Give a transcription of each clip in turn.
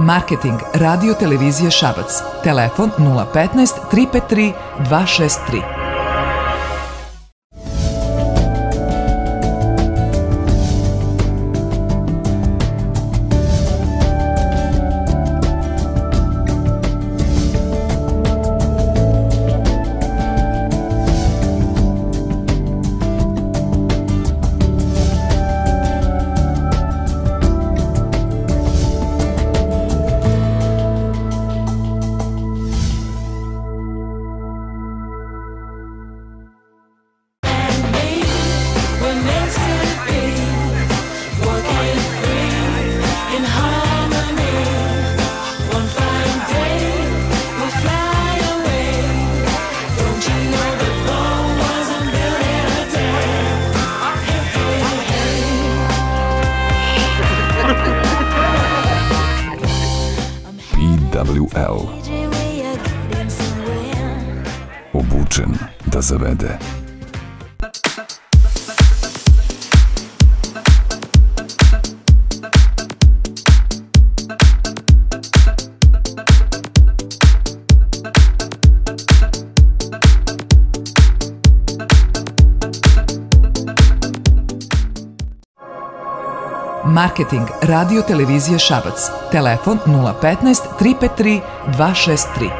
Marketing Radio Televizije Šabac. Telefon 015 353 263. Marketing Radio Televizije Šabac. Telefon 015 353 263.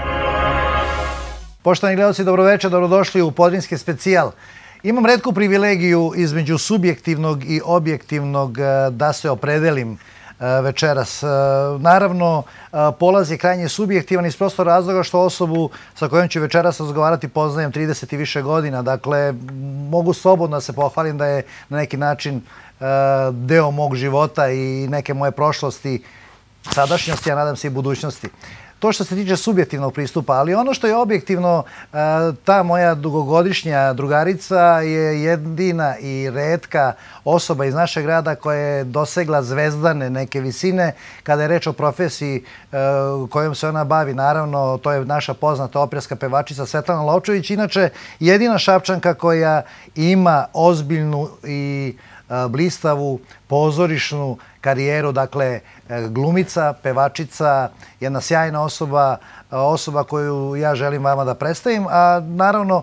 Poštovani gledalci, dobroveče, dobrodošli u Podrinski specijal. Imam redku privilegiju između subjektivnog i objektivnog eh, da se opredelim eh, večeras. Eh, Naravno, polaz je krajnje subjektivan iz prostor razloga što osobu sa kojom ću večeras razgovarati poznajem 30 i više godina. Dakle, mogu slobodno da se pohvalim da je na neki način deo mog života i neke moje prošlosti, sadašnjosti, a nadam se i budućnosti. To što se tiče subjektivnog pristupa, ali ono što je objektivno, ta moja dugogodišnja drugarica je jedina i redka osoba iz našeg grada koja je dosegla zvezdane neke visine kada je reč o profesiji kojom se ona bavi. Naravno, to je naša poznata operska pevačica Svetlana Lovčević, inače jedina šapčanka koja ima ozbiljnu i blistavu pozorišnu karijeru, dakle glumica, pevačica, jedna sjajna osoba, osoba koju ja želim vama da predstavim, a naravno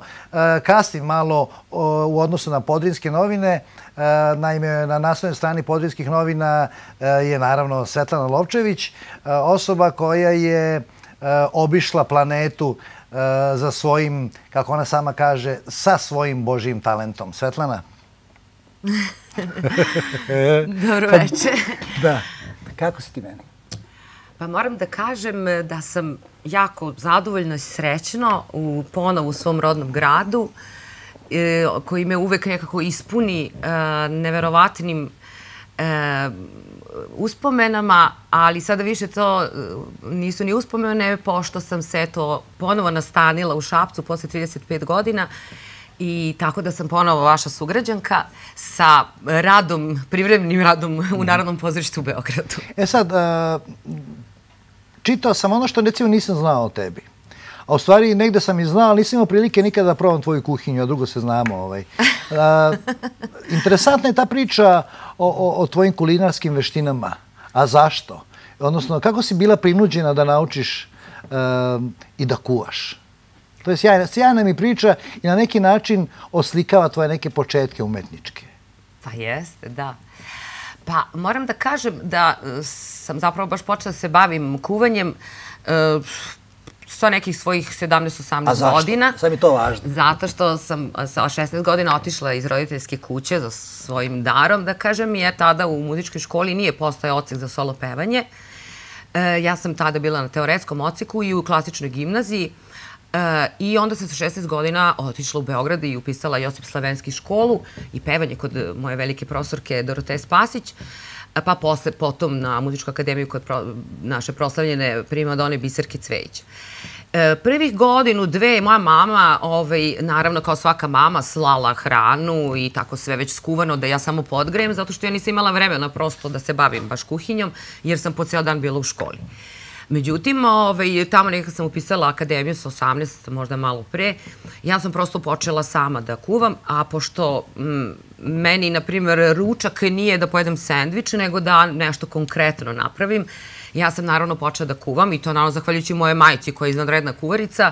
kasnim malo u odnosu na Podrinske novine, naime na naslovnoj strani Podrinskih novina je naravno Svetlana Lovčević, osoba koja je obišla planetu za svojim, kako ona sama kaže, sa svojim božijim talentom. Svetlana? Dobro večer. Da. Kako si ti meni? Pa moram da kažem da sam jako zadovoljna i srećno u ponovu u svom rodnom gradu e, koji me uvek nekako ispuni e, neverovatnim e, uspomenama, ali sada više to e, nisu ni uspomene, pošto sam se to ponovo nastanila u Šapcu posle 35 godina i tako da sam ponovo vaša sugrađanka sa radom, privremenim radom u Narodnom pozorištu u Beogradu. E sad, čitao sam ono što recimo nisam znao o tebi. A u stvari negde sam i znao, ali nisam imao prilike nikada da probam tvoju kuhinju, a drugo se znamo. Ovaj. interesantna je ta priča o, o, o tvojim kulinarskim veštinama. A zašto? Odnosno, kako si bila prinuđena da naučiš i da kuvaš? To je sjajna, sjajna mi priča i na neki način oslikava tvoje neke početke umetničke. Pa jeste, da. Pa moram da kažem da e, sam zapravo baš počela da se bavim kuvanjem uh, sa nekih svojih 17-18 godina. Sad mi to važno. Zato što sam sa 16 godina otišla iz roditeljske kuće za svojim darom, da kažem, jer tada u muzičkoj školi nije postoje ocek za solo pevanje. Uh, ja sam tada bila na teoretskom oceku i u klasičnoj gimnaziji. E, I onda sam sa 16 godina otišla u Beograd i upisala Josip Slavenski školu i pevanje kod moje velike profesorke Dorote Spasić, pa posle potom na Muzičku akademiju kod pro, naše proslavljene primadone Biserke Cvejić. E, prvih godinu, dve, moja mama, ovaj, naravno kao svaka mama, slala hranu i tako sve već skuvano da ja samo podgrejem, zato što ja nisam imala vremena prosto da se bavim baš kuhinjom, jer sam po ceo dan bila u školi. Međutim, ovaj, tamo nekako sam upisala akademiju sa 18, možda malo pre, ja sam prosto počela sama da kuvam, a pošto m, meni, na primjer, ručak nije da pojedem sendvič, nego da nešto konkretno napravim, ja sam naravno počela da kuvam i to naravno zahvaljujući moje majici koja je iznadredna kuvarica,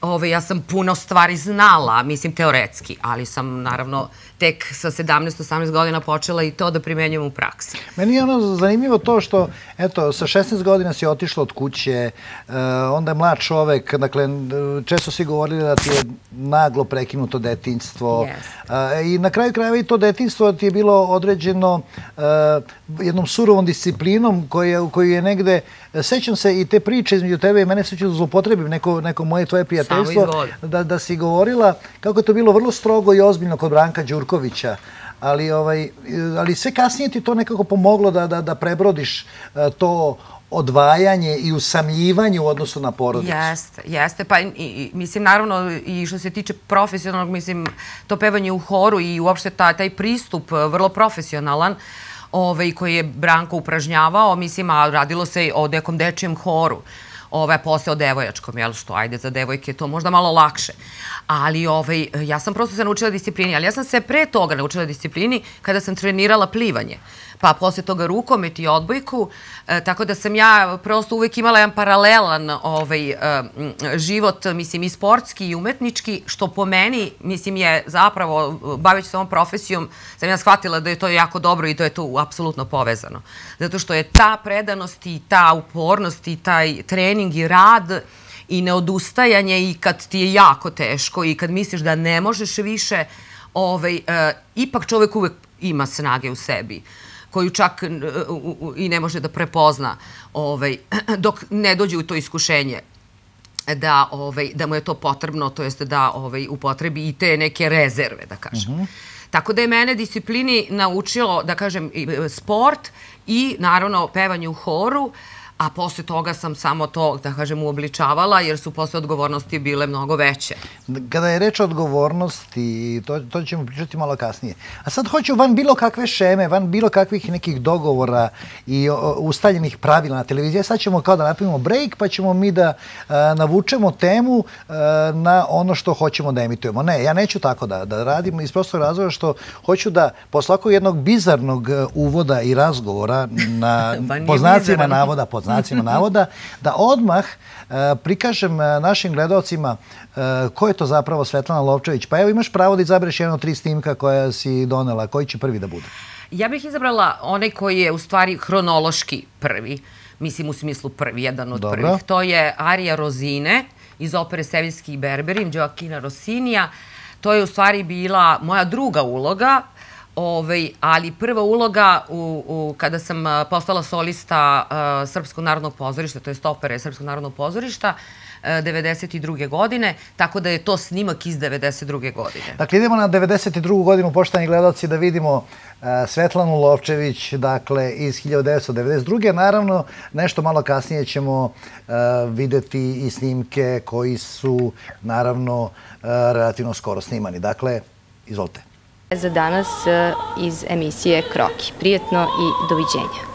ove, ja sam puno stvari znala, mislim teoretski, ali sam naravno tek sa 17-18 godina počela i to da primenjujem u praksi. Meni je ono zanimljivo to što, eto, sa 16 godina si otišla od kuće, uh, onda je mlad čovek, dakle, često si govorili da ti je naglo prekinuto detinjstvo. Yes. I na kraju krajeva i to detinjstvo ti je bilo određeno uh, jednom surovom disciplinom koja, koju je negde, sećam se i te priče između tebe i mene se ću da zlopotrebim neko, neko moje tvoje prijateljstvo, da, da si govorila kako je to bilo vrlo strogo i ozbiljno kod Branka Đurka Živkovića, ali, ovaj, ali sve kasnije ti to nekako pomoglo da, da, da prebrodiš e, to odvajanje i usamljivanje u odnosu na porodicu. Jeste, jeste. Pa, i, i, mislim, naravno, i što se tiče profesionalnog, mislim, to pevanje u horu i uopšte ta, taj pristup e, vrlo profesionalan, ovaj, koji je Branko upražnjavao, mislim, a radilo se o nekom dečijem horu ovaj, posle o devojačkom, jel što, ajde, za devojke to možda malo lakše. Ali ovaj, ja sam prosto se naučila disciplini, ali ja sam se pre toga naučila disciplini kada sam trenirala plivanje pa posle toga rukomet i odbojku, e, tako da sam ja prosto uvek imala jedan paralelan ovaj, e, život, mislim, i sportski i umetnički, što po meni, mislim, je zapravo, baveći se ovom profesijom, sam ja shvatila da je to jako dobro i da je to apsolutno povezano. Zato što je ta predanost i ta upornost i taj trening i rad i neodustajanje i kad ti je jako teško i kad misliš da ne možeš više, ovaj, uh, ipak čovek uvek ima snage u sebi koju čak e, i ne može da prepozna ovaj, dok ne dođe u to iskušenje da, ovaj, da mu je to potrebno, to jest da ovaj, upotrebi i te neke rezerve, da kažem. Uh mhm. -huh. Tako da je mene disciplini naučilo, da kažem, sport i naravno pevanje u horu, uh, a posle toga sam samo to, da kažem, uobličavala, jer su posle odgovornosti bile mnogo veće. Kada je reč o odgovornosti, to, to ćemo pričati malo kasnije. A sad hoću van bilo kakve šeme, van bilo kakvih nekih dogovora i o, ustaljenih pravila na televiziji. Sad ćemo kao da napravimo break, pa ćemo mi da a, navučemo temu a, na ono što hoćemo da emitujemo. Ne, ja neću tako da, da radim iz prostog razloga što hoću da posle jednog bizarnog uvoda i razgovora na poznacima navoda, pod znacima navoda, da odmah e, prikažem e, našim gledalcima e, ko je to zapravo Svetlana Lovčević. Pa evo imaš pravo da izabereš jedno od tri snimka koja si donela. Koji će prvi da bude? Ja bih izabrala onaj koji je u stvari hronološki prvi. Mislim u smislu prvi, jedan od Dobro. prvih. To je Arija Rozine iz opere Sevilski i Berberin, Joakina Rosinija. To je u stvari bila moja druga uloga Ovaj, ali prva uloga u, u, kada sam postala solista uh, Srpskog narodnog pozorišta, to je opere Srpskog narodnog pozorišta, 92. godine, tako da je to snimak iz 92. godine. Dakle, idemo na 92. godinu, poštani gledalci, da vidimo uh, Svetlanu Lovčević, dakle, iz 1992. Naravno, nešto malo kasnije ćemo videti i snimke koji su, naravno, relativno skoro snimani. Dakle, izvolite za danas e, iz emisije Kroki. Prijetno i doviđenja.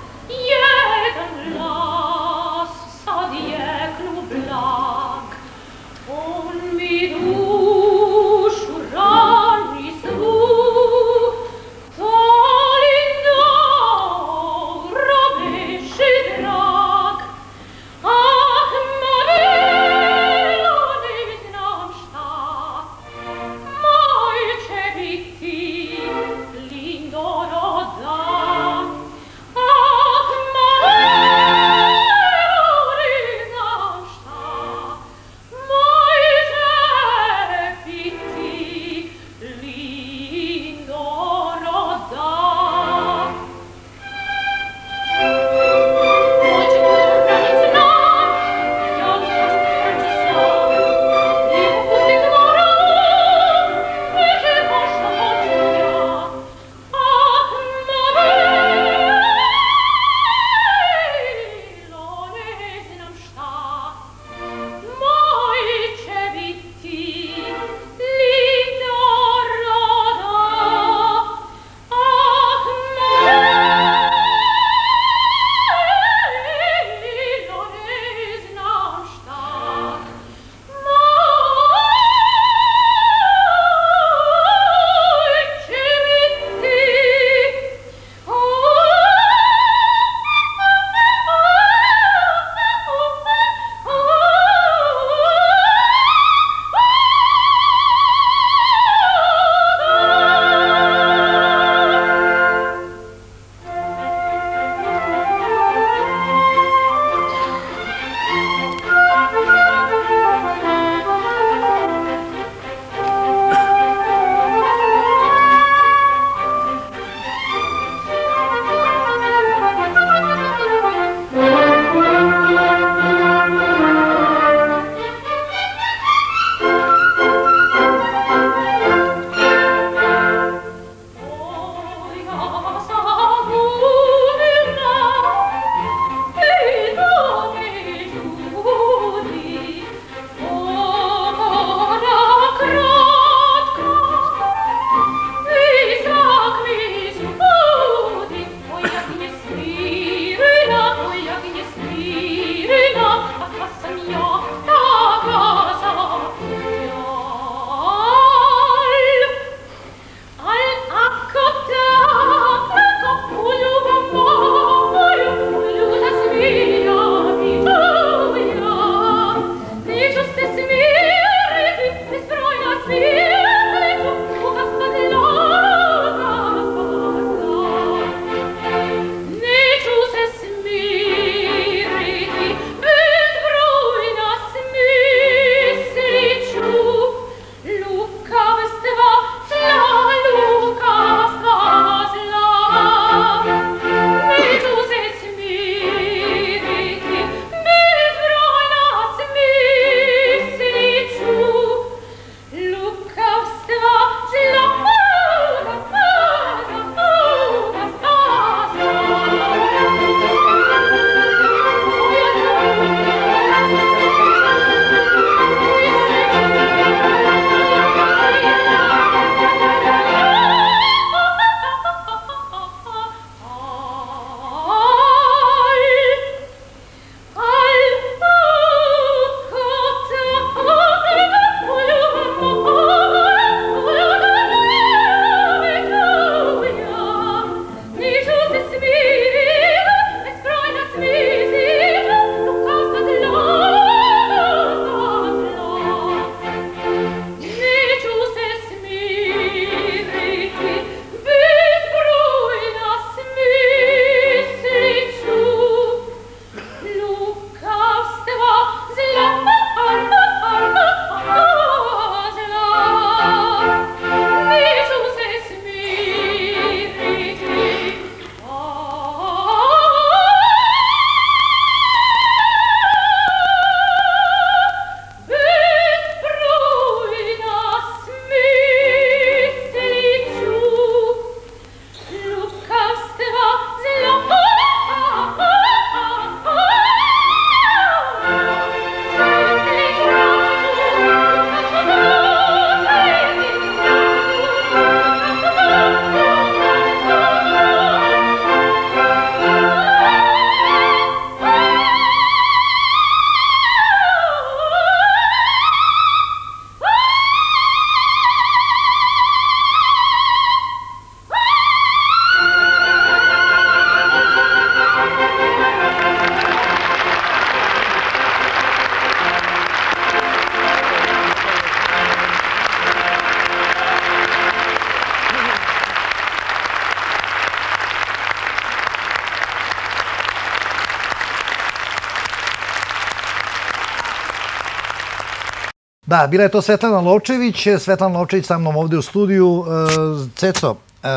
Da, bila je to Svetlana Lovčević, Svetlana Lovčević sa mnom ovde u studiju. E, Ceco, e,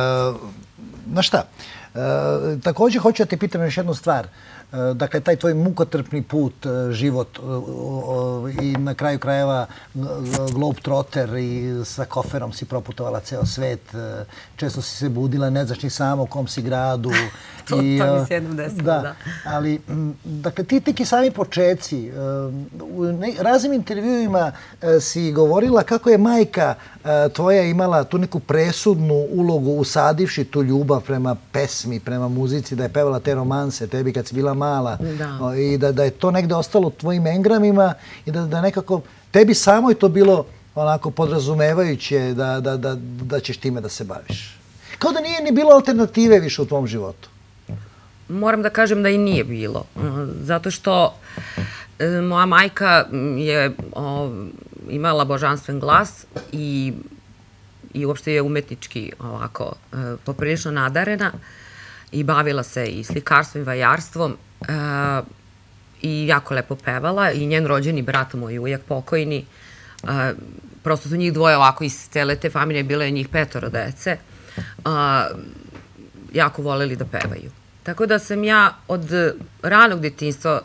znaš šta, e, takođe hoću da te pitam još jednu stvar. Dakle, taj tvoj mukotrpni put, e, život e, i na kraju krajeva Globetrotter i sa koferom si proputovala ceo svet. Često si se budila, ne znaš ni samo u kom si gradu. to, I, to mi se jednom desilo, da. da. Ali, dakle, ti teki sami počeci. U raznim intervjuima si govorila kako je majka tvoja imala tu neku presudnu ulogu usadivši tu ljubav prema pesmi, prema muzici, da je pevala te romanse tebi kad si bila mala da. i da, da je to negde ostalo tvojim engramima i da, da nekako tebi samoj to bilo onako podrazumevajuće da, da, da, da ćeš time da se baviš. Kao da nije ni bilo alternative više u tvom životu. Moram da kažem da i nije bilo. Zato što e, moja majka je o, imala božanstven glas i, i uopšte je umetnički ovako e, poprilično nadarena i bavila se i slikarstvom i vajarstvom uh, i jako lepo pevala i njen rođeni brat moj ujak pokojni. Uh, prosto su njih dvoje ovako iz cele te familije bilo je njih petoro dece uh, jako voleli da pevaju. Tako da sam ja od ranog detinstva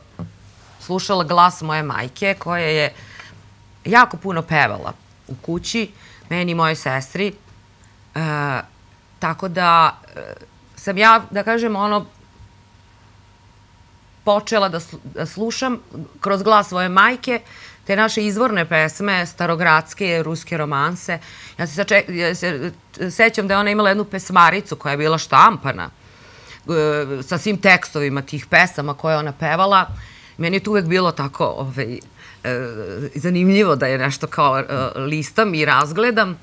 slušala glas moje majke koja je jako puno pevala u kući meni i moje sestri. Uh, tako da uh, sam ja, da kažem, ono, počela da, da slušam kroz glas svoje majke te naše izvorne pesme, starogradske, ruske romanse. Ja se, sače, ja se sećam da je ona imala jednu pesmaricu koja je bila štampana sa svim tekstovima tih pesama koje ona pevala. Meni je to uvek bilo tako ovaj, e, zanimljivo da je nešto kao e, listam i razgledam.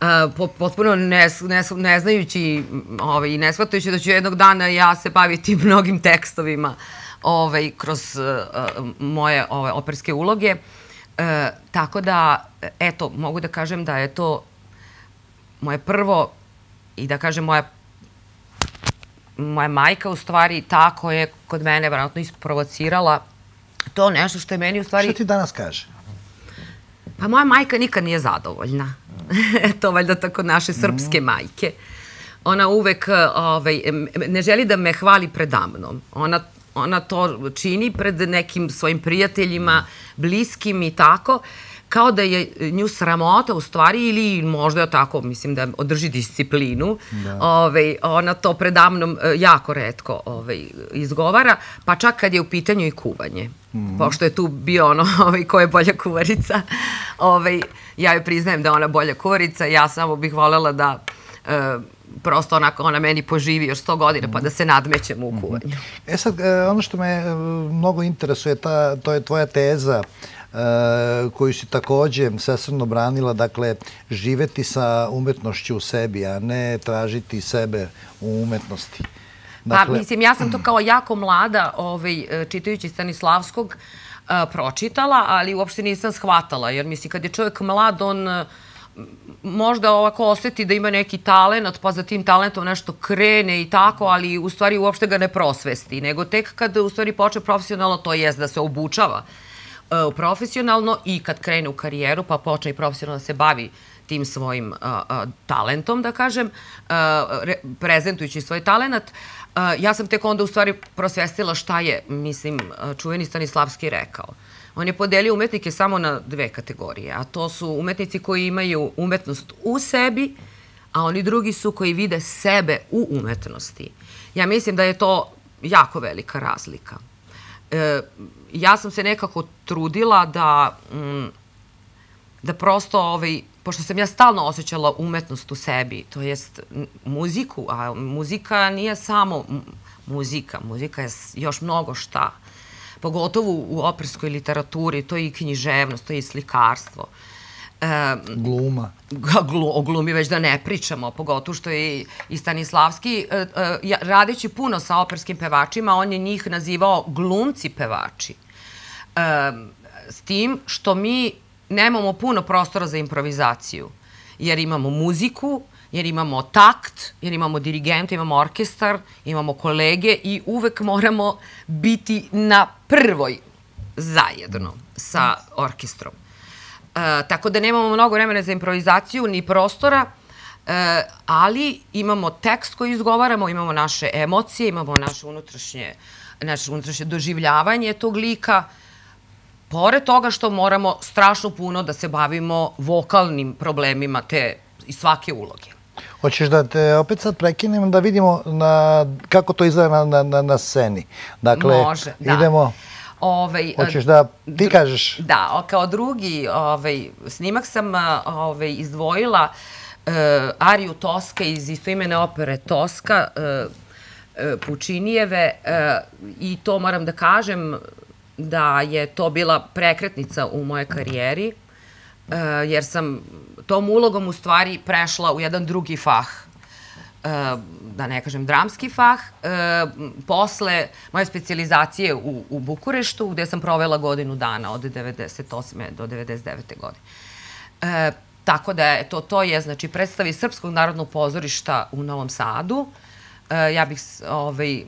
Uh, potpuno ne, ne, ne znajući ovaj, i ne shvatajući da ću jednog dana ja se baviti mnogim tekstovima ovaj, kroz uh, moje ovaj, operske uloge. Uh, tako da, eto, mogu da kažem da je to moje prvo i da kažem moja moja majka u stvari ta koja je kod mene vjerojatno isprovocirala to nešto što je meni u stvari... Šta ti danas kaže? Pa moja majka nikad nije zadovoljna. to valjda tako naše srpske mm. majke. Ona uvek ovaj, ne želi da me hvali predamnom. Ona ona to čini pred nekim svojim prijateljima, bliskim i tako, kao da je nju sramota u stvari ili možda je tako, mislim da održi disciplinu. Da. Ove, ovaj, ona to predamnom e, jako redko ove, ovaj, izgovara, pa čak kad je u pitanju i kuvanje. Mm. Pošto je tu bio ono ovaj, ko je bolja kuvarica. Ovaj, ja joj priznajem da je ona bolja kuvarica, ja samo bih volela da e, prosto onako ona meni poživi još 100 godina pa da se nadmećemo u kuvanju. E sad, e, ono što me e, mnogo interesuje, ta, to je tvoja teza e, koju si takođe sesrno branila, dakle, živeti sa umetnošću u sebi, a ne tražiti sebe u umetnosti. Pa, dakle, pa, mislim, ja sam to kao jako mlada, ovaj, čitajući Stanislavskog, pročitala, ali uopšte nisam shvatala, jer mislim, kad je čovjek mlad, on možda ovako oseti da ima neki talent, pa za tim talentom nešto krene i tako, ali u stvari uopšte ga ne prosvesti, nego tek kad u stvari počne profesionalno, to jest da se obučava uh, profesionalno i kad krene u karijeru, pa počne i profesionalno da se bavi tim svojim uh, uh, talentom, da kažem, re, prezentujući svoj talent, uh, ja sam tek onda u stvari prosvestila šta je, mislim, čuveni Stanislavski rekao. On je podelio umetnike samo na dve kategorije, a to su umetnici koji imaju umetnost u sebi, a oni drugi su koji vide sebe u umetnosti. Ja mislim da je to jako velika razlika. E, ja sam se nekako trudila da, mm, da prosto, ovaj, pošto sam ja stalno osjećala umetnost u sebi, to jest muziku, a muzika nije samo muzika, muzika je još mnogo šta pogotovo u operskoj literaturi, to je i književnost, to je i slikarstvo. E, gluma. Glu, o glumi već da ne pričamo, pogotovo što je i Stanislavski, e, e, radeći puno sa operskim pevačima, on je njih nazivao glumci pevači. S tim što mi nemamo puno prostora za improvizaciju, jer imamo muziku, jer imamo takt, jer imamo dirigenta, imamo orkestar, imamo kolege i uvek moramo biti na prvoj zajedno sa orkestrom. E, tako da nemamo mnogo vremena za improvizaciju ni prostora, e, ali imamo tekst koji izgovaramo, imamo naše emocije, imamo naše unutrašnje, naše unutrašnje doživljavanje tog lika, pored toga što moramo strašno puno da se bavimo vokalnim problemima te i svake uloge. Hoćeš da te opet sad prekinem da vidimo na, kako to izgleda na, na, na, sceni. Dakle, Može, da. idemo... Ovaj, Hoćeš da ti dru- kažeš? Da, kao drugi ovaj, snimak sam ovaj, izdvojila uh, Ariju Toska iz istoimene opere Toska, uh, uh, Pučinijeve i to moram da kažem da je to bila prekretnica u moje karijeri, jer sam tom ulogom u stvari prešla u jedan drugi fah e, da ne kažem dramski fah, e, posle moje specializacije u, u Bukureštu, gde sam provela godinu dana od 98. do 99. godine. E, tako da je to, to je, znači, predstavi Srpskog narodnog pozorišta u Novom Sadu. Ja bih ovaj,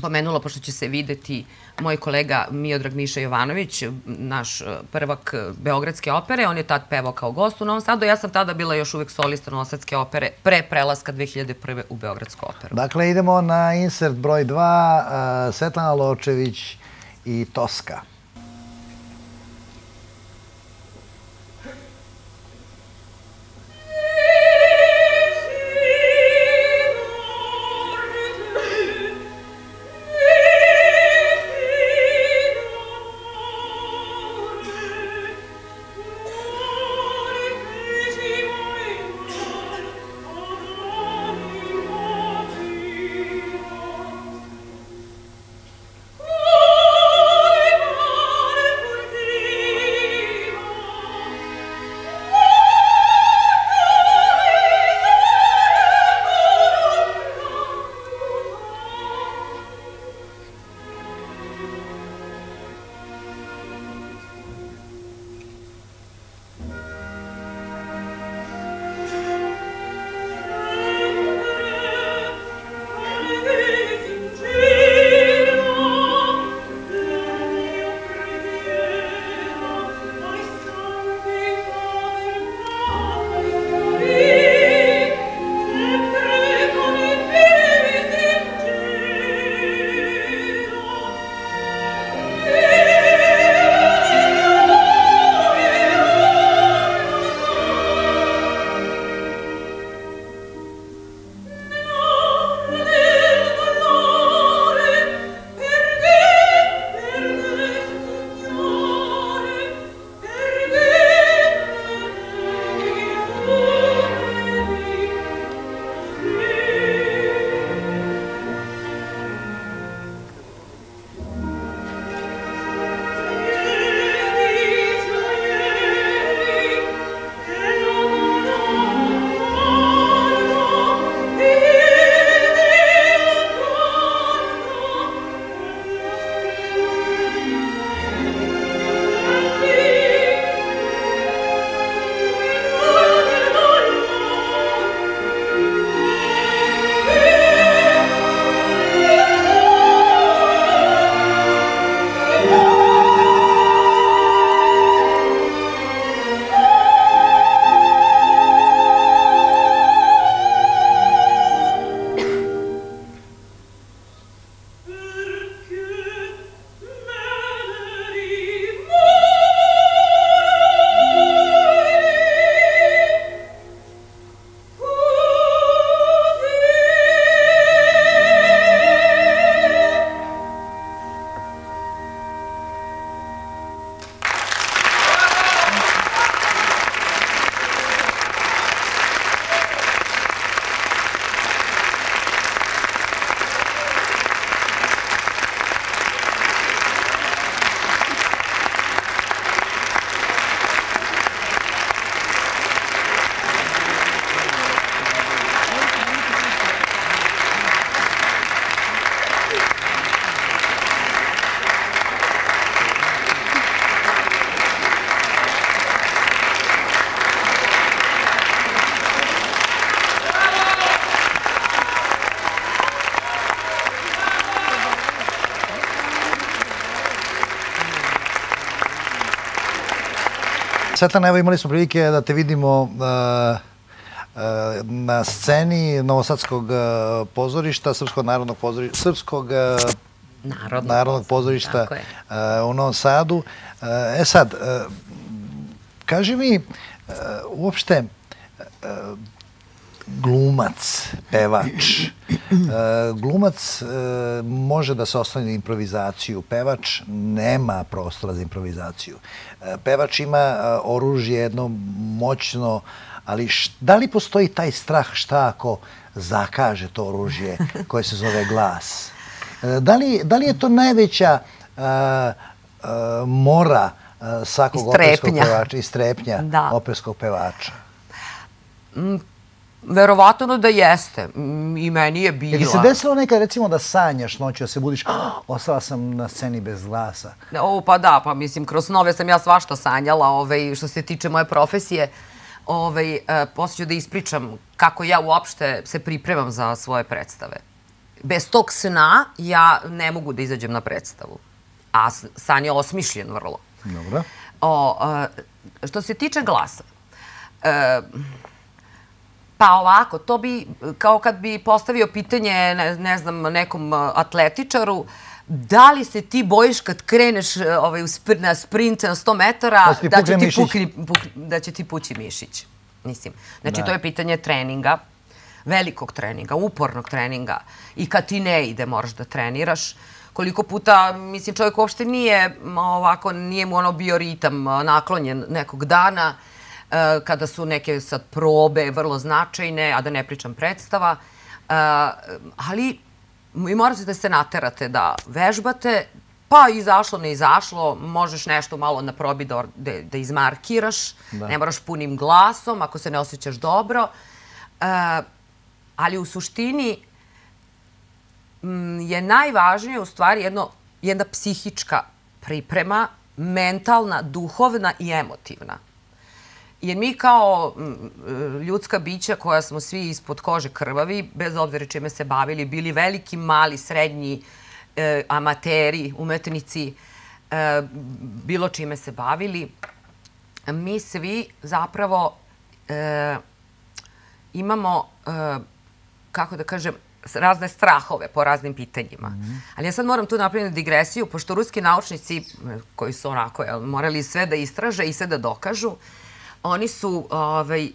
pomenula, pošto će se videti moj kolega Miodrag Miša Jovanović, naš eh, prvak eh, Beogradske opere, on je tad pevao kao gost u Novom Sadu, ja sam tada bila još uvek solista Novosadske opere pre prelaska 2001. u Beogradsku operu. Dakle, idemo na insert broj 2, Svetlana Ločević i Toska. Svetlana, evo imali smo prilike da te vidimo uh, uh, na sceni Novosadskog uh, pozorišta, Srpskog narodnog pozorišta, Srpskog uh, Narodnog, narodnog pozorišta uh, u Novom Sadu. Uh, e sad, kaži mi uopšte glumac, pevač. Uh, glumac uh, može da se osloni na improvizaciju, pevač nema prostora za improvizaciju. Uh, pevač ima oružje jedno moćno, ali š, da li postoji taj strah šta ako zakaže to oružje koje se zove glas? Da, li, da li je to najveća mora svakog operskog pevača i strepnja Da. operskog pevača? Verovatno da jeste. I meni je bila. Je li se desilo nekad recimo da sanjaš noću, da se budiš, "Ah, ostala sam na sceni bez glasa? O, pa da, pa mislim, kroz snove sam ja svašta sanjala, ovaj, što se tiče moje profesije. Ovaj, e, poslije ću da ispričam kako ja uopšte se pripremam za svoje predstave. Bez tog sna ja ne mogu da izađem na predstavu. A san je osmišljen vrlo. Dobro. O, e, što se tiče glasa, e, pa ovako, to bi, kao kad bi postavio pitanje, ne, ne znam, nekom atletičaru, da li se ti bojiš kad kreneš ovaj, na sprint na 100 metara, Da će ti da će pukni, puk, da će ti pući mišić? Mislim, znači Da. to je pitanje treninga, velikog treninga, upornog treninga. I kad ti ne ide, moraš da treniraš. Koliko puta, mislim, čovjek uopšte nije ovako, nije mu ono bio ritam naklonjen nekog dana, kada su neke sad probe vrlo značajne, a da ne pričam predstava. E, ali vi morate da se naterate da vežbate, pa izašlo, ne izašlo, možeš nešto malo na probi da, da, da izmarkiraš, Da. ne moraš punim glasom ako se ne osjećaš dobro. E, ali u suštini mm, je najvažnije u stvari jedno, jedna psihička priprema, mentalna, duhovna i emotivna. Jer mi kao ljudska bića koja smo svi ispod kože krvavi, bez obzira čime se bavili, bili veliki, mali, srednji, e, amateri, umetnici, e, bilo čime se bavili, mi svi zapravo e, imamo, kako da kažem, razne strahove po raznim pitanjima. Ali ja sad moram tu napraviti digresiju, pošto ruski naučnici, koji su onako jel, morali sve da istraže i sve da dokažu, oni su ovaj, e,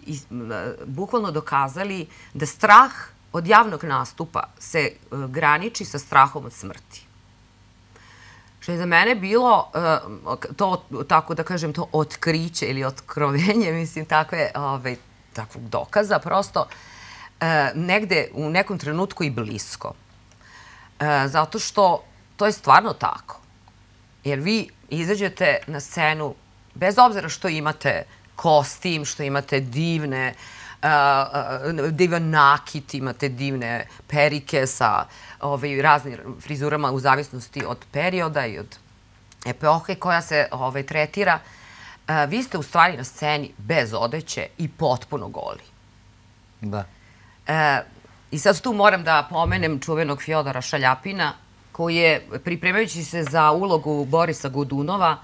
bukvalno dokazali da strah od javnog nastupa se e, graniči sa strahom od smrti. Što je za mene bilo uh, to, tako da kažem, to otkriće ili otkrovenje, mislim, takve, ovaj, takvog dokaza, prosto uh, negde u nekom trenutku i blisko. Zato što to je stvarno tako. Jer vi izađete na scenu, bez obzira što imate kostim, što imate divne, uh, divan nakit, imate divne perike sa ovaj, raznim frizurama u zavisnosti od perioda i od epohe koja se ovaj, tretira. Uh, vi ste u stvari na sceni bez odeće i potpuno goli. Da. E, I sad tu moram da pomenem čuvenog Fjodora Šaljapina, koji je, pripremajući se za ulogu Borisa Godunova,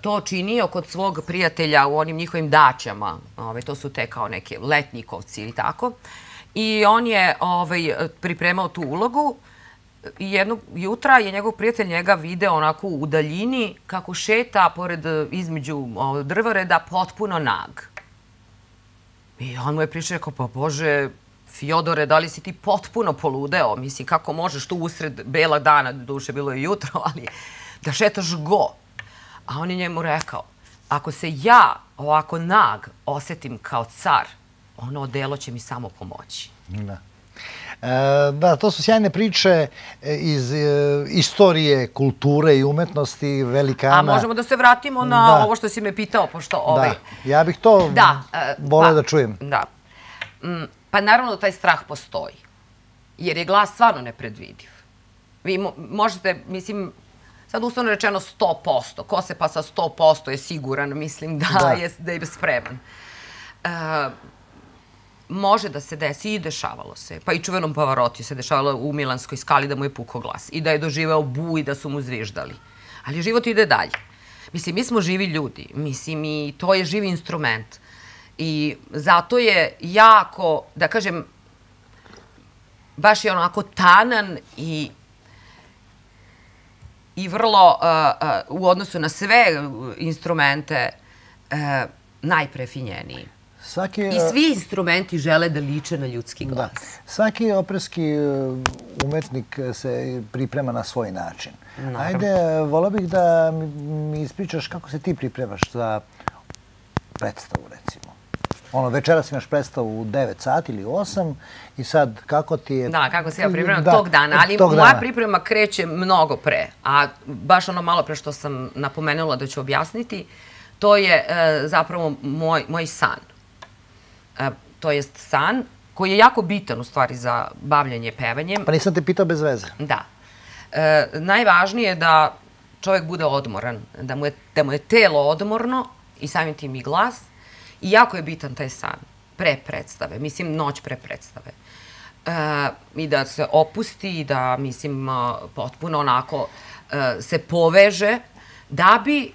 to činio kod svog prijatelja u onim njihovim daćama. To su te kao neke letnikovci ili tako. I on je ovaj, pripremao tu ulogu i jednog jutra je njegov prijatelj njega video onako u daljini kako šeta pored između o, drvoreda potpuno nag. I on mu je pričao, rekao, pa bože, Fiodore, da li si ti potpuno poludeo? Mislim, kako možeš tu usred bela dana, duše bilo je jutro, ali da šetaš go. A on je njemu rekao, ako se ja ovako nag osetim kao car, ono odelo će mi samo pomoći. Da. E, da, to su sjajne priče e, iz e, istorije, kulture i umetnosti velikana. A možemo da se vratimo na Da. ovo što si me pitao, pošto ovaj... Da, ja bih to Da. e, voleo pa- da čujem. Da. Mm, pa naravno da taj strah postoji. Jer je glas stvarno nepredvidiv. Vi mo možete, mislim, sad uslovno rečeno 100%. Ko se pa sa 100% je siguran, mislim da, Da. je, da je spreman. E, može da se desi i dešavalo se. Pa i čuvenom Pavaroti se dešavalo u Milanskoj skali da mu je pukao glas i da je doživeo bu i da su mu zviždali. Ali život ide dalje. Mislim, mi smo živi ljudi. Mislim, i to je živi instrument. I zato je jako, da kažem, baš je onako tanan i i vrlo uh, uh, u odnosu na sve instrumente uh, najprefinjeniji. Svaki, I svi instrumenti žele da liče na ljudski glas. Da. Svaki operski uh, umetnik se priprema na svoj način. Naravno. Ajde, volao bih da mi ispričaš kako se ti pripremaš za predstavu, recimo. Ono, večeras imaš predstavu u 9 sati ili 8 i sad kako ti je... Da, kako se ja pripremam da, tog dana, ali tog moja dana. priprema kreće mnogo pre, a baš ono malo pre što sam napomenula da ću objasniti, to je e, zapravo moj, moj san. E, to jest san koji je jako bitan u stvari za bavljanje pevanjem. Pa nisam te pitao bez veze. Da. E, najvažnije je da čovjek bude odmoran, da mu je, da mu je telo odmorno i samim tim i glas, I jako je bitan taj san pre predstave, mislim noć pre predstave. E, I da se opusti i da, mislim, potpuno onako e, se poveže da bi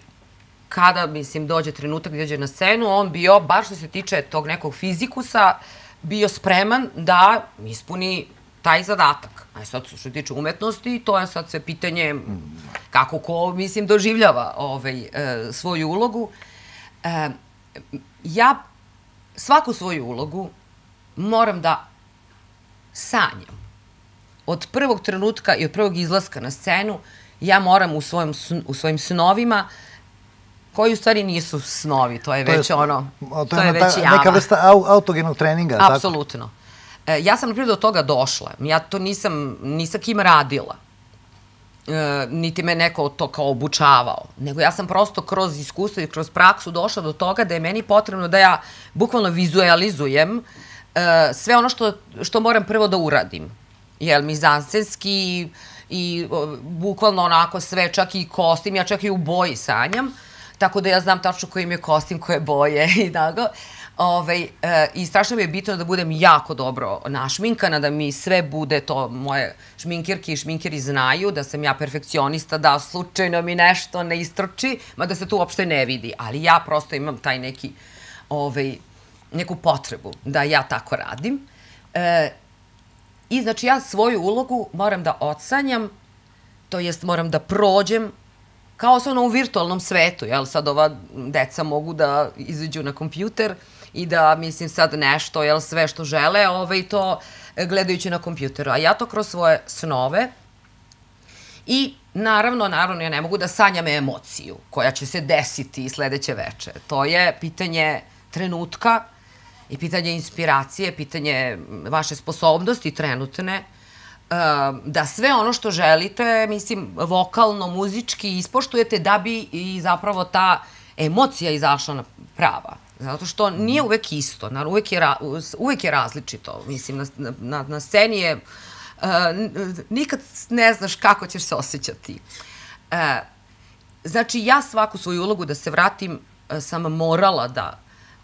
kada, mislim, dođe trenutak gdje dođe na scenu, on bio, baš što se tiče tog nekog fizikusa, bio spreman da ispuni taj zadatak. A sad, što se tiče umetnosti, to je sad sve pitanje kako ko, mislim, doživljava ovaj, e, svoju ulogu. E, ja svaku svoju ulogu moram da sanjam. Od prvog trenutka i od prvog izlaska na scenu ja moram u, svojim, u svojim snovima koji u stvari nisu snovi, to je to već je, ono, to, to je, je već ta, jama. Neka vrsta autogenog treninga, Apsolutno. Tako? E, ja sam, na do toga došla. Ja to nisam, nisam kim radila niti me neko to kao obučavao, nego ja sam prosto kroz iskustvo i kroz praksu došla do toga da je meni potrebno da ja bukvalno vizualizujem e, sve ono što, što moram prvo da uradim. Jel, mizansenski i, i bukvalno onako sve, čak i kostim, ja čak i u boji sanjam, tako da ja znam tačno koji mi je kostim, koje boje i tako. Ovaj, e, I strašno mi je bitno da budem jako dobro našminkana, da mi sve bude to moje šminkirke i šminkeri znaju, da sam ja perfekcionista, da slučajno mi nešto ne istroči, da se to uopšte ne vidi. Ali ja prosto imam taj neki, ovaj, neku potrebu da ja tako radim. E, I znači ja svoju ulogu moram da odsanjam, to jest moram da prođem kao se ono u virtualnom svetu, jel sad ova deca mogu da izađu na kompjuter, i da, mislim, sad nešto, jel, sve što žele, ovaj, to gledajući na kompjuteru. A ja to kroz svoje snove i naravno, naravno, ja ne mogu da sanjam emociju koja će se desiti sledeće veče. To je pitanje trenutka i pitanje inspiracije, pitanje vaše sposobnosti trenutne, ehm, da sve ono što želite, mislim, vokalno, muzički ispoštujete da bi i zapravo ta emocija izašla na prava. Zato što nije uvek isto, naravno, uvek je, ra, uvek je različito. Mislim, na, na, na sceni je, uh, nikad ne znaš kako ćeš se osjećati. Uh, znači, ja svaku svoju ulogu, da se vratim, uh, sam morala da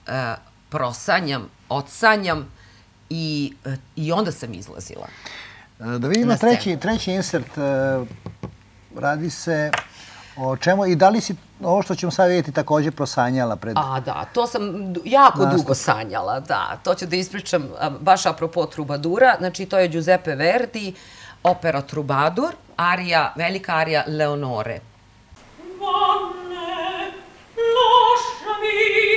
uh, prosanjam, odsanjam i, uh, i onda sam izlazila. Da vidimo treći, treći insert. Uh, radi se O čemu i da li si ovo što ćemo sad vidjeti takođe prosanjala pred... A da, to sam jako nastup. dugo sanjala, da. To ću da ispričam baš apropo Trubadura. Znači, to je Giuseppe Verdi, opera Trubadur, arija, velika arija Leonore. Vanne, lasciami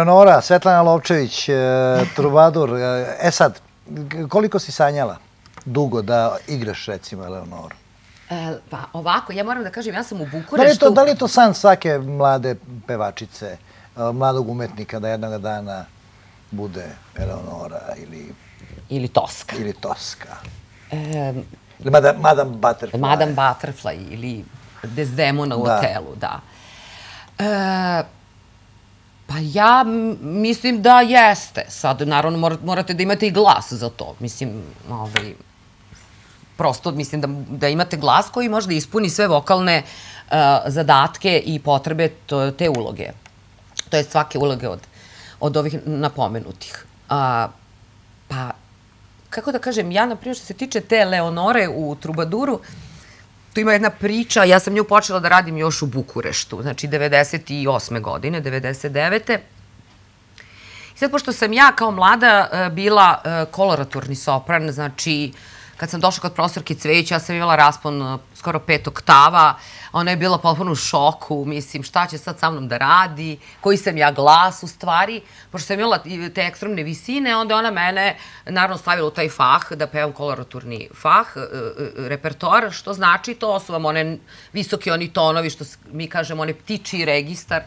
Eleonora, Svetlana Lovčević, e, Trubadur. E, e sad, koliko si sanjala dugo da igraš recimo Eleonoru? E, pa ovako, ja moram da kažem, ja sam u Bukureštu... Da li je to, da li je to san svake mlade pevačice, mladog umetnika da jednog dana bude Eleonora ili... Ili Toska. Ili Toska. E, ili Madame, Madame Butterfly. Madame Butterfly ili Desdemona u Da. hotelu, da. E, ja mislim da jeste. Sad, naravno, mora- morate da imate i glas za to. Mislim, ovaj, prosto mislim da, da imate glas koji može da ispuni sve vokalne uh, zadatke i potrebe to, te uloge. To je svake uloge od, od ovih napomenutih. A, pa, kako da kažem, ja, na primjer, što se tiče te Leonore u Trubaduru, tu ima jedna priča, ja sam nju počela da radim još u Bukureštu, znači 98. godine, 99. I sad, pošto sam ja kao mlada e, bila e, koloraturni sopran, znači, kad sam došla kod profesorke Cvejić, ja sam imala raspon e, skoro pet oktava, ona je bila potpuno u šoku, mislim, šta će sad sa mnom da radi, koji sam ja glas u stvari, pošto sam imala te ekstremne visine, onda ona mene, naravno, stavila u taj fah, da pevam koloraturni fah, e, e, repertoar, što znači to su vam one visoki oni tonovi, što mi kažemo, one ptiči registar,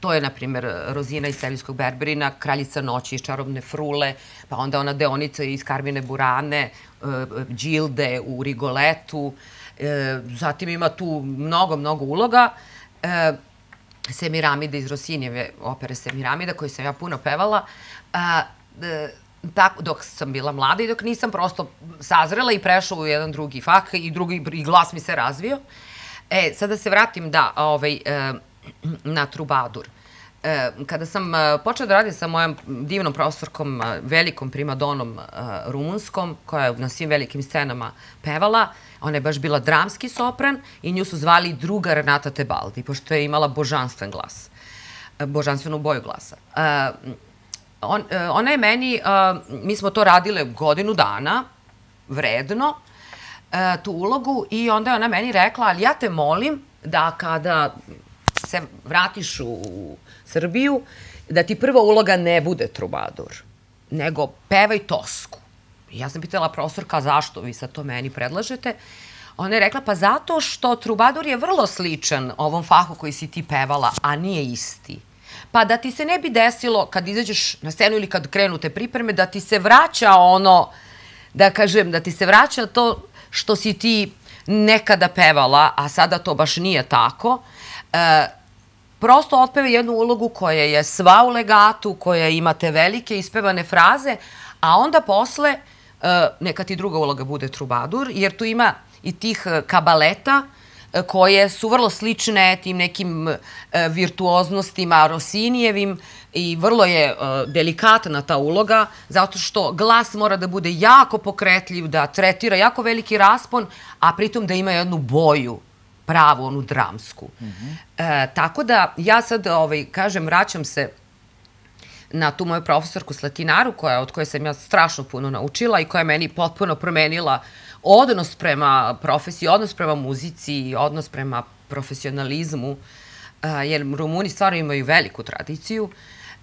To je, na primjer, Rozina iz Seviljskog Berberina, Kraljica noći iz Čarobne frule, pa onda ona deonica iz Karmine Burane, e, Đilde u Rigoletu, e, zatim ima tu mnogo, mnogo uloga. E, Semiramide iz Rosinjeve opere Semiramida, koju sam ja puno pevala. A, e, tako, dok sam bila mlada i dok nisam prosto sazrela i prešla u jedan drugi fak i drugi i glas mi se razvio. E, sada se vratim da, ovaj, e, na Trubadur. E, kada sam e, počela da radim sa mojom divnom profesorkom, e, velikom primadonom e, rumunskom, koja je na svim velikim scenama pevala, ona je baš bila dramski sopran i nju su zvali druga Renata Tebaldi, pošto je imala božanstven glas, e, božanstvenu boju glasa. E, e, ona je meni, mi smo to radile godinu dana, vredno, tu ulogu i onda je ona meni rekla, ali ja te molim da kada se vratiš u Srbiju, da ti prva uloga ne bude trubadur, nego pevaj tosku. Ja sam pitala profesorka zašto vi sad to meni predlažete. Ona je rekla, pa zato što trubadur je vrlo sličan ovom fahu koji si ti pevala, a nije isti. Pa da ti se ne bi desilo kad izađeš na scenu ili kad krenu te pripreme, da ti se vraća ono, da kažem, da ti se vraća to što si ti nekada pevala, a sada to baš nije tako. E, prosto otpeve jednu ulogu koja je sva u legatu, koja ima te velike ispevane fraze, a onda posle neka ti druga uloga bude trubadur, jer tu ima i tih e, kabaleta e, koje su vrlo slične tim nekim e, virtuoznostima Rosinijevim i vrlo je e, delikatna ta uloga, zato što glas mora da bude jako pokretljiv, da tretira jako veliki raspon, a pritom da ima jednu boju pravu, onu dramsku. e, tako da ja sad, ovaj, kažem, vraćam se na tu moju profesorku Slatinaru, koja, od koje sam ja strašno puno naučila i koja je meni potpuno promenila odnos prema profesiji, odnos prema muzici, odnos prema profesionalizmu, a, jer Rumuni stvarno imaju veliku tradiciju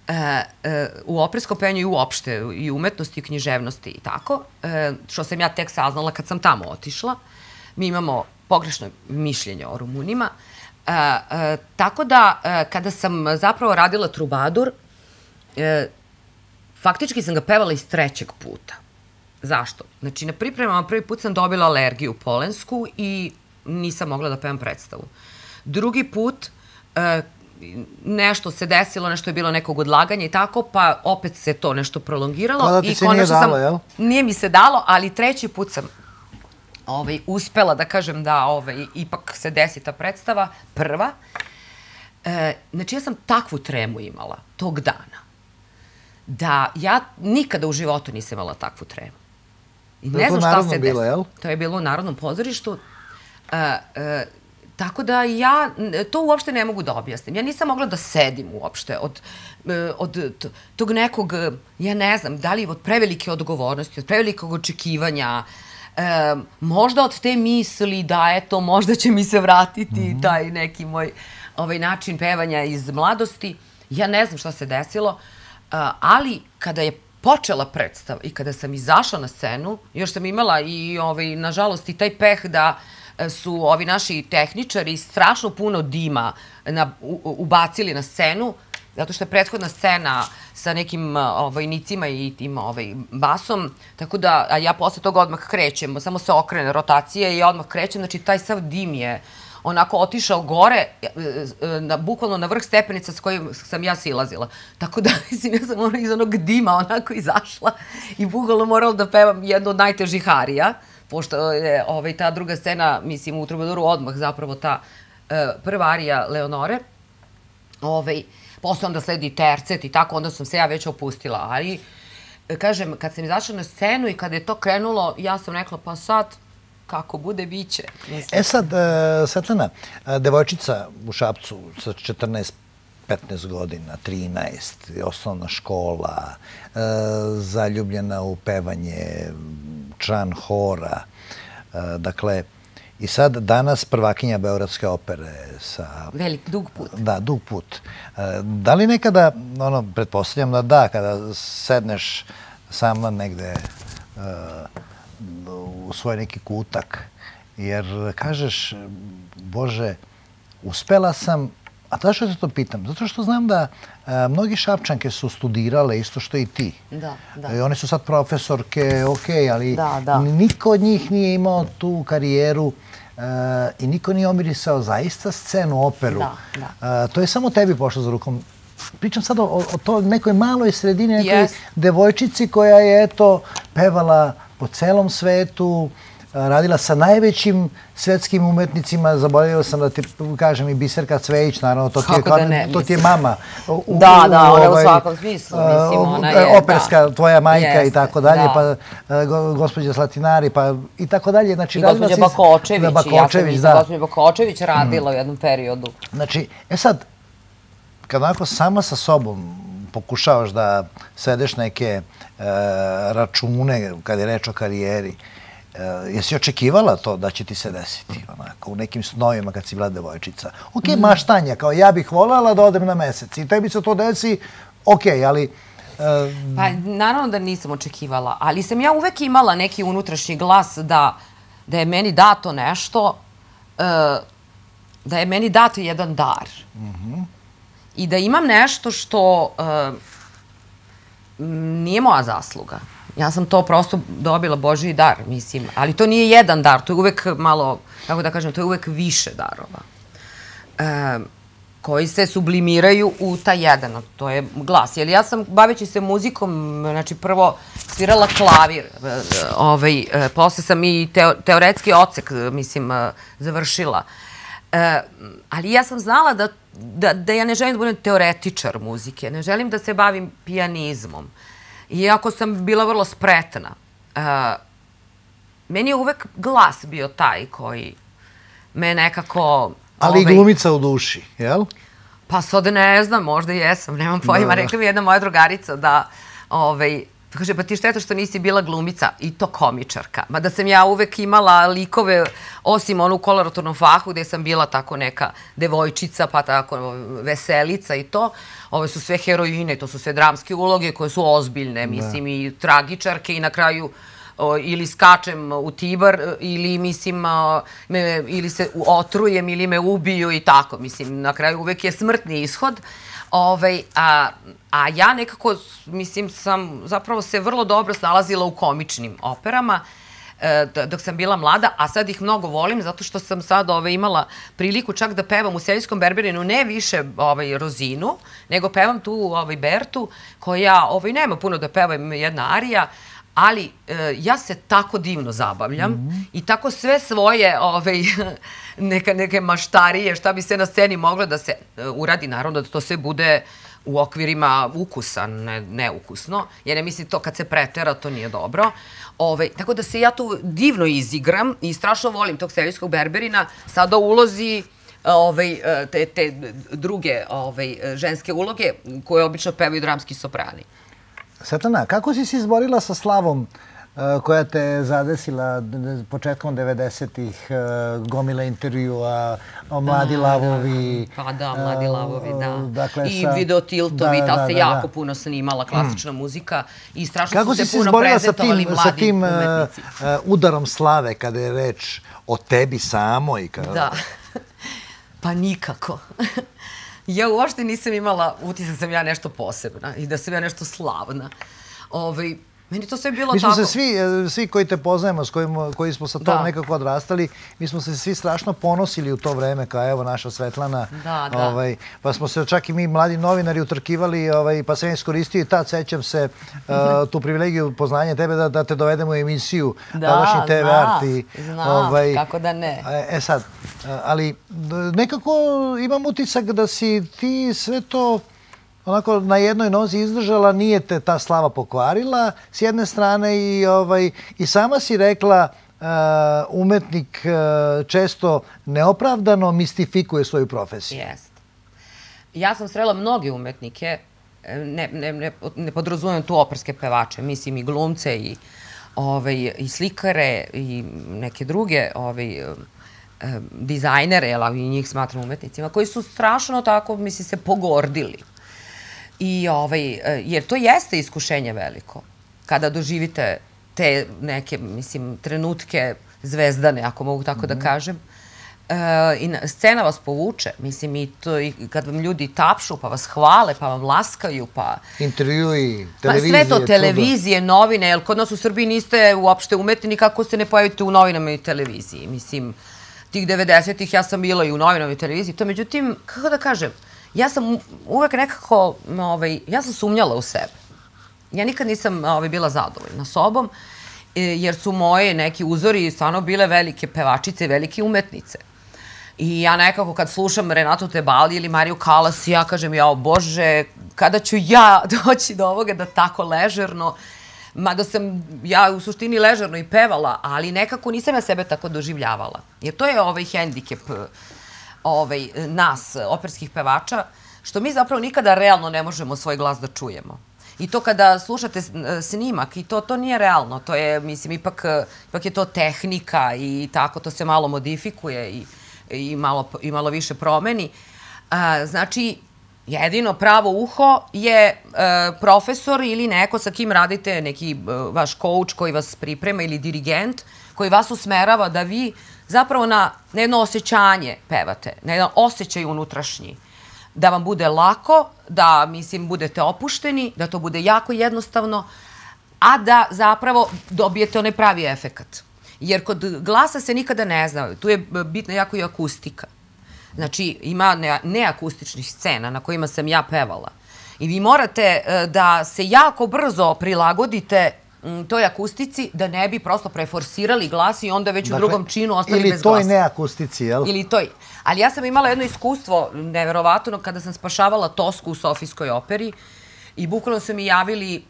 e, e, u operskom penju i uopšte, i umetnosti, i književnosti i tako, što sam ja tek saznala kad sam tamo otišla. Mi imamo pogrešno mišljenje o Rumunima. Tako da, kada sam zapravo radila Trubadur, e, faktički sam ga pevala iz trećeg puta. Zašto? Znači, na pripremama prvi put sam dobila alergiju polensku i nisam mogla da pevam predstavu. Drugi put, e, nešto se desilo, nešto je bilo nekog odlaganja i tako, pa opet se to nešto prolongiralo. Kao da ti i se nije dalo, sam, jel? Nije mi se dalo, ali treći put sam ovaj, uspela da kažem da ovaj, ipak se desi ta predstava, prva. E, znači, ja sam takvu tremu imala tog dana da ja nikada u životu nisam imala takvu tremu. I ne to znam šta se bilo, desilo. jel? To je bilo u Narodnom pozorištu. E, e, tako da ja to uopšte ne mogu da objasnim. Ja nisam mogla da sedim uopšte od, e, od tog nekog, e, ja ne znam, da li od prevelike odgovornosti, od prevelikog očekivanja, e, možda od te misli da eto, možda će mi se vratiti taj neki moj ovaj način pevanja iz mladosti. Ja ne znam šta se desilo. Ali kada je počela predstava i kada sam izašla na scenu, još sam imala i, ovaj, nažalost, i taj peh da e, su ovi naši tehničari strašno puno dima na, u, ubacili na scenu, zato što je prethodna scena sa nekim vojnicima i tim ovaj, basom, tako da a ja posle toga odmah krećem, samo se okrene rotacije i odmah krećem, znači taj sav dim je onako otišao gore, e, e, na, bukvalno na vrh stepenica s kojim sam ja silazila. Tako da, mislim, ja sam ono iz onog dima onako izašla i bukvalno morala da pevam jednu od najtežih arija, pošto je ovaj, ta druga scena, mislim, u Trubadoru odmah zapravo ta uh, prva arija Leonore, ovaj, posle onda sledi tercet i tako, onda sam se ja već opustila, ali kažem, kad sam izašla na scenu i kad je to krenulo, ja sam rekla, pa sad, kako bude, biće. Mislim. E sad, uh, Svetlana, uh, devojčica u Šapcu sa 14 15 godina, 13, osnovna škola, uh, zaljubljena u pevanje, član hora. Dakle, I sad danas prvakinja Beogradske opere sa... Velik, dug put. Da, dug put. Da li nekada, ono, pretpostavljam da da, kada sedneš sama negde u svoj neki kutak, jer kažeš, Bože, uspela sam, a zašto te to pitam? Zato što znam da a, mnogi šapčanke su studirale isto što i ti. Da, da. I one su sad profesorke, ok, ali da, da. niko od njih nije imao tu karijeru a, i niko nije omirisao zaista scenu, operu. Da, da. A, to je samo tebi pošlo za rukom. Pričam sad o, o to nekoj maloj sredini, nekoj yes. devojčici koja je, eto, pevala po celom svetu, radila sa najvećim svetskim umetnicima, zaboravio sam da ti kažem i Biserka Cvejić, naravno, to ti je, da ne, to ti je mama. U, da, da, ona ovaj, u svakom smislu, mislim, ona je... Operska, da, tvoja majka jeste, i tako dalje, da. pa gospođa Slatinari, pa i tako dalje. Znači, I gospođa Bakočević, da, Bakočević, ja sam da. gospođa Bakočević radila mm. u jednom periodu. Znači, e sad, kad onako sama sa sobom pokušavaš da sedeš neke e, račune kad je reč o karijeri, e, jesi očekivala to da će ti se desiti, onako, u nekim snovima kad si bila devojčica? Ok, mm. maštanja, kao ja bih voljela da odem na mesec i tebi se to desi, ok, ali... E, pa, naravno da nisam očekivala, ali sam ja uvek imala neki unutrašnji glas da, da je meni dato nešto, e, da je meni dato jedan dar. Mm -hmm i da imam nešto što uh, nije moja zasluga. Ja sam to prosto dobila Božiji dar, mislim. Ali to nije jedan dar, to je uvek malo, kako da kažem, to je uvek više darova. E, koji se sublimiraju u taj jedan, to je glas. Jer ja sam, baveći se muzikom, znači prvo svirala klavir, e, ovaj, e, posle sam i teo, teoretski ocek, mislim, završila. E, ali ja sam znala da da, da ja ne želim da budem teoretičar muzike, ne želim da se bavim pijanizmom. Iako sam bila vrlo spretna, uh, meni je uvek glas bio taj koji me nekako... Ali ovaj, i glumica u duši, jel? Pa sad ne znam, možda jesam, nemam pojma. Da, da. Rekla mi jedna moja drugarica da ovaj, Kaže, pa ti šteta što nisi bila glumica i to komičarka. Ma da sam ja uvek imala likove, osim onu koloratornom fahu gde sam bila tako neka devojčica, pa tako veselica i to. Ove su sve heroine, to su sve dramske uloge koje su ozbiljne, da. mislim, i tragičarke i na kraju o, ili skačem u Tibar ili mislim me, ili se otrujem ili me ubiju i tako mislim na kraju uvek je smrtni ishod Ovaj, a, a ja nekako, mislim, sam zapravo se vrlo dobro snalazila u komičnim operama e, dok sam bila mlada, a sad ih mnogo volim zato što sam sad ovaj, imala priliku čak da pevam u Seljskom Berberinu ne više ovaj, Rozinu, nego pevam tu ovaj, Bertu koja ovaj, nema puno da pevam jedna arija, ali e, ja se tako divno zabavljam mm -hmm. i tako sve svoje ovaj, neka, neke maštarije, šta bi se na sceni moglo da se e, uradi, naravno da to sve bude u okvirima ukusa, ne, neukusno, jer ne mislim to kad se pretera, to nije dobro. Ove, tako da se ja tu divno izigram i strašno volim tog serijskog berberina, sada ulozi ovaj, te, te druge ovaj, ženske uloge koje obično pevaju dramski soprani. Svetlana, kako si se izborila sa slavom koja te je zadesila početkom 90-ih, gomila intervjua, Mladi da, lavovi. Da, pa da, Mladi lavovi, da. Dakle, I sa... video tiltovi, da, da, da, se da, jako puno snimala klasična mm. muzika i strašno Kako su se puno prezentovali mladi sa tim, umetnici. Kako uh, udarom slave kada je reč o tebi samo i kada... Da. pa nikako. ja uopšte nisam imala utisak da sam ja nešto posebna i da sam ja nešto slavna. Ovaj, Meni to sve bilo tako. Mi smo tako. se svi, e, svi koji te poznajemo, s kojim, koji smo sa tom da. nekako odrastali, mi smo se svi strašno ponosili u to vreme, kao evo naša Svetlana. Da, da. Ovaj, pa smo se čak i mi mladi novinari utrkivali, ovaj, pa sam iskoristio i tad, sećam se, uh, tu privilegiju poznanja tebe da, da te dovedemo u emisiju. Da, tadašnji TV zna, Arti. Zna, ovaj, kako da ne. E, e sad, ali nekako imam utisak da si ti sve to onako na jednoj nozi izdržala, nije te ta slava pokvarila s jedne strane i, ovaj, i sama si rekla uh, umetnik uh, često neopravdano mistifikuje svoju profesiju. Jest. Ja sam srela mnoge umetnike, ne, ne, ne, ne podrazumem tu operske pevače, mislim i glumce i, ovaj, i slikare i neke druge ovaj, dizajnere, jel, i njih smatram umetnicima, koji su strašno tako, misli se, pogordili I ovaj, e, jer to jeste iskušenje veliko. Kada doživite te neke, mislim, trenutke zvezdane, ako mogu tako mm -hmm. da mhm. kažem, e, i na, scena vas povuče, mislim, i to, i kad vam ljudi tapšu, pa vas hvale, pa vam laskaju, pa... Intervjui, televizije. Pa sve to, televizije, čudo. novine, jer kod nas u Srbiji niste uopšte umetni nikako se ne pojavite u novinama i televiziji. Mislim, tih 90-ih ja sam bila i u novinama i televiziji. To, međutim, kako da kažem, ja sam uvek nekako, ovaj, ja sam sumnjala u sebe. Ja nikad nisam ovaj, bila zadovoljna sobom, e, jer su moje neki uzori stvarno bile velike pevačice, velike umetnice. I ja nekako kad slušam Renatu Tebali ili Mariju Kalas, ja kažem, jao Bože, kada ću ja doći do ovoga da tako ležerno, mada sam ja u suštini ležerno i pevala, ali nekako nisam ja sebe tako doživljavala. Jer to je ovaj hendikep ovaj, nas, operskih pevača, što mi zapravo nikada realno ne možemo svoj glas da čujemo. I to kada slušate snimak i to to nije realno, to je mislim ipak ipak je to tehnika i tako to se malo modifikuje i i malo i malo više promeni. A, znači jedino pravo uho je e, profesor ili neko sa kim radite, neki e, vaš coach koji vas priprema ili dirigent koji vas usmerava da vi zapravo na, na jedno osjećanje pevate, na jedan osjećaj unutrašnji. Da vam bude lako, da, mislim, budete opušteni, da to bude jako jednostavno, a da zapravo dobijete onaj pravi efekat. Jer kod glasa se nikada ne zna, tu je bitna jako i akustika. Znači, ima neakustičnih scena na kojima sam ja pevala. I vi morate e, da se jako brzo prilagodite toj akustici da ne bi prosto preforsirali glas i onda već dakle, u drugom činu ostali bez glasa. Ili toj neakustici, jel? Ili toj. Ali ja sam imala jedno iskustvo neverovatno kada sam spašavala Tosku u Sofijskoj operi i bukvalno su mi javili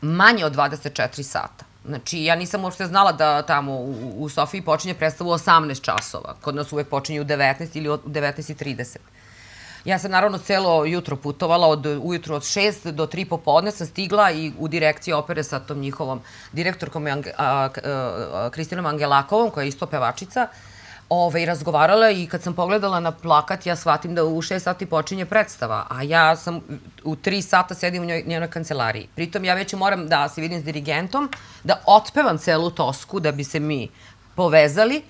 manje od 24 sata. Znači, ja nisam uopšte znala da tamo u, u Sofiji počinje predstavu 18 časova. Kod nas uvek počinje u 19 ili u 19.30. Ja sam naravno celo jutro putovala, od ujutru od 6 do 3 popodne sam stigla i u direkciji opere sa tom njihovom direktorkom Ange, a, a, a, Kristinom Angelakovom, koja je isto pevačica, ove, i razgovarala i kad sam pogledala na plakat, ja shvatim da u 6 sati počinje predstava, a ja sam u 3 sata sedim u njoj, njenoj kancelariji. Pritom ja već moram da se vidim s dirigentom, da otpevam celu tosku da bi se mi povezali,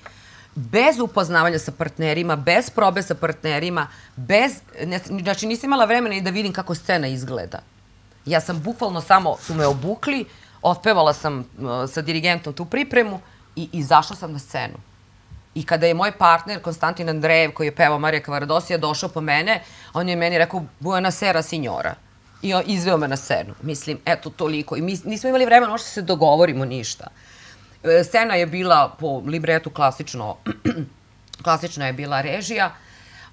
bez upoznavanja sa partnerima, bez probe sa partnerima, bez, ne, znači nisam imala vremena i da vidim kako scena izgleda. Ja sam bukvalno samo, su me obukli, otpevala sam uh, sa dirigentom tu pripremu i izašla sam na scenu. I kada je moj partner, Konstantin Andrejev, koji je pevao Marija Kvaradosija, došao po mene, on je meni rekao, buena sera signora. I on izveo me na scenu. Mislim, eto, toliko. I mi nismo imali vremena, možda se dogovorimo ništa. E, scena je bila po libretu klasično, klasična je bila režija,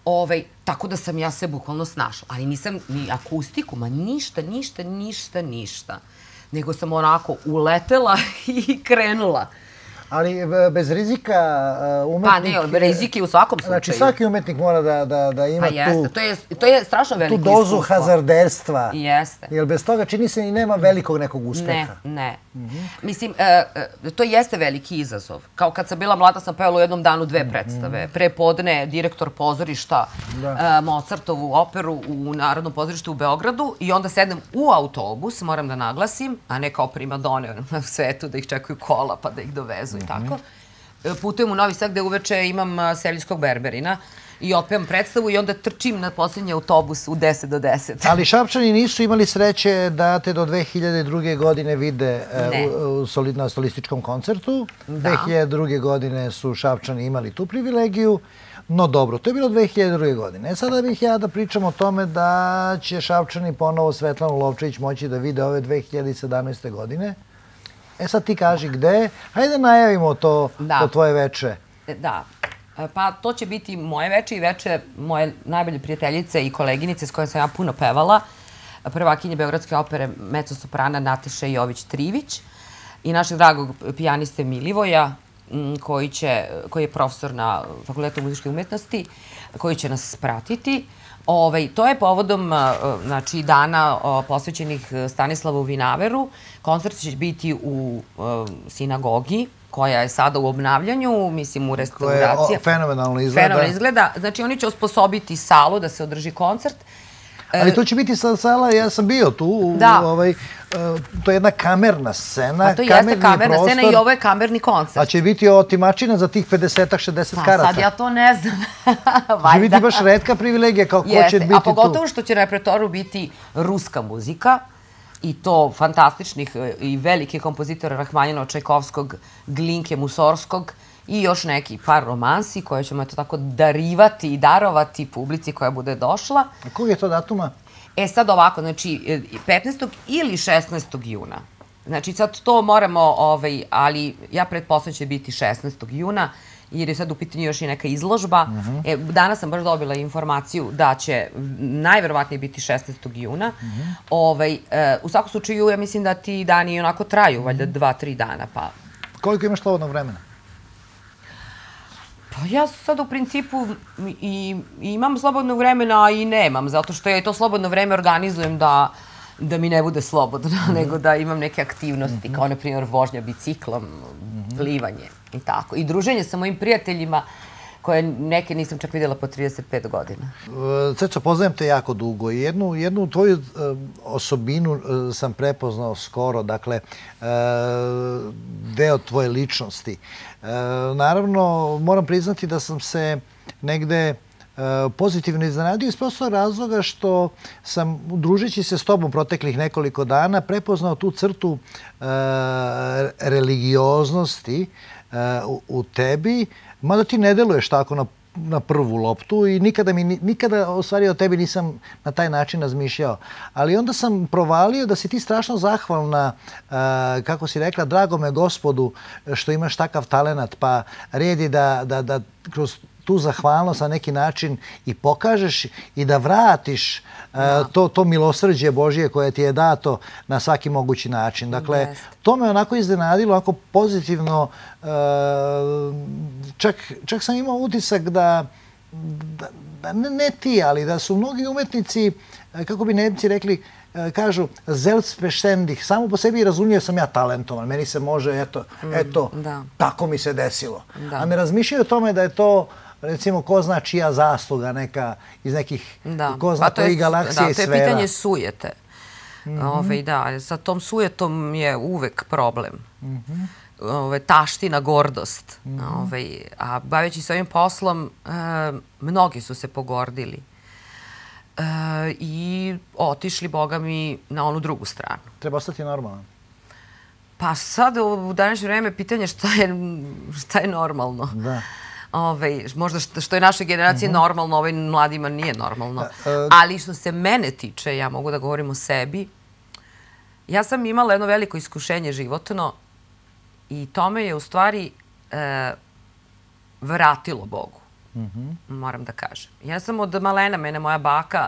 ovaj, tako da sam ja se bukvalno snašla. Ali nisam ni akustiku, ma ništa, ništa, ništa, ništa. Nego sam onako uletela i krenula. Ali e, bez rizika e, umetnik... Pa ne, rizik je u svakom slučaju. Znači svaki umetnik mora da, da, da ima Pa jeste, tu, to je, to je strašno tu veliko dozu iskustvo. hazarderstva. Jeste. Jer bez toga čini se i nema velikog nekog uspeha. Ne, ne. Mislim, e, e, to jeste veliki izazov. Kao kad sam bila mlada sam pevala u jednom danu dve predstave. Pre podne direktor pozorišta e, Mozartovu operu u Narodnom pozorištu u Beogradu i onda sednem u autobus, moram da naglasim, a ne kao primadone na svetu da ih čekaju kola pa da ih dovezu i tako. E, Putujem u Novi Sad gde uveče imam seljskog berberina i otpevam predstavu i onda trčim na poslednji autobus u 10 do 10. Ali Šapčani nisu imali sreće da te do 2002. godine vide e, u, u na solističkom koncertu. Da. 2002. godine su Šapčani imali tu privilegiju. No dobro, to je bilo 2002. godine. E sada bih ja da pričam o tome da će Šapčani ponovo Svetlanu Lovčević moći da vide ove 2017. godine. E sad ti kaži gde. Hajde da najavimo to, Da. to tvoje veče. E, Da. E, Pa to će biti moje veče i veče moje najbolje prijateljice i koleginice s kojom sam ja puno pevala. Prvakinje Beogradske opere meco soprana Nataša Jović-Trivić i našeg dragog pijaniste Milivoja koji, će, koji je profesor na Fakultetu muzičke umetnosti, koji će nas pratiti. Ovaj, to je povodom znači, dana posvećenih Stanislavu Vinaveru. Koncert će biti u a, sinagogi koja je sada u obnavljanju, mislim u restauraciji. o, fenomenalno izgleda. Fenomenalno izgleda. Znači oni će osposobiti salu da se održi koncert. Ali to će biti sa sala, ja sam bio tu, Da. ovaj, e, to je jedna kamerna scena, A to jeste kamerna prostor, scena i ovo je kamerni koncert. A će biti otimačina za tih 50-ak, 60 Pa karata. sad ja to ne znam. Će biti baš redka privilegija, kao ko će Jeste, biti a pogotovo tu. što će u repertoaru biti ruska muzika i to fantastičnih e, i velikih kompozitora Rahmanjina, Čajkovskog, Glinke, Musorskog i još neki par romansi koje ćemo eto tako darivati i darovati publici koja bude došla. A kog je to datuma? E sad ovako, znači e, 15. ili 16. juna. Znači sad to moramo, ovaj, ali ja pretpostavljam će biti 16. juna, jer je sad u pitanju još i neka izložba. e, danas sam baš dobila informaciju da će najverovatnije biti 16. juna. ovaj, e, u svakom slučaju, ja mislim da ti dani onako traju, valjda dva, tri dana, pa Koliko imaš slobodnog vremena? Pa ja sad u principu i, i imam slobodno vremena, a i nemam, zato što ja to slobodno vreme organizujem da, da mi ne bude slobodno, nego da imam neke aktivnosti, kao na primjer vožnja biciklom, plivanje i tako. I druženje sa mojim prijateljima, koje neke nisam čak vidjela po 35 godina. Ceco, poznajem te jako dugo i jednu, jednu tvoju e, osobinu e, sam prepoznao skoro, dakle, e, deo tvoje ličnosti. Naravno, moram priznati da sam se negde pozitivno iznenadio iz prostog razloga što sam, družeći se s tobom proteklih nekoliko dana, prepoznao tu crtu religioznosti u tebi, mada ti ne deluješ tako na na prvu loptu i nikada, mi, ni- nikada u stvari o tebi nisam na taj način razmišljao. Ali onda sam provalio da si ti strašno zahvalna, a, kako si rekla, drago me gospodu što imaš takav talenat, pa red je da, da, da kroz tu zahvalnost na neki način i pokažeš i da vratiš a, to, to milosrđe Božije koje ti je dato na svaki mogući način. Dakle, to me onako iznenadilo, onako pozitivno. e, čak, čak sam imao utisak da, da, da ne, ne ti, ali da su mnogi umetnici, e, kako bi Nemci rekli, kažu zelspeštendik, samo po sebi razumio sam ja talentovan, meni se može, eto, eto, da. tako mi se desilo. Da. A ne razmišljaju o tome da je to recimo ko zna čija zasluga neka iz nekih Da. ko zna Pa to je- kojih galaksija da, i to je sfera. pitanje sujete. Ove, da, sa tom sujetom je uvek problem. Ove, taština, gordost. Ove, a baveći se ovim poslom, e, mnogi su se pogordili. E, I otišli, boga mi, na onu drugu stranu. Treba ostati normalan. Pa sad u današnje vreme pitanje šta je, šta je normalno. Da. Ove, možda što, je naše generacije normalno, ovim mladima nije normalno. E, e, Ali što se mene tiče, ja mogu da govorim o sebi, ja sam imala jedno veliko iskušenje životno i to me je u stvari e, vratilo Bogu. Moram da kažem. Ja sam od malena, mene moja baka,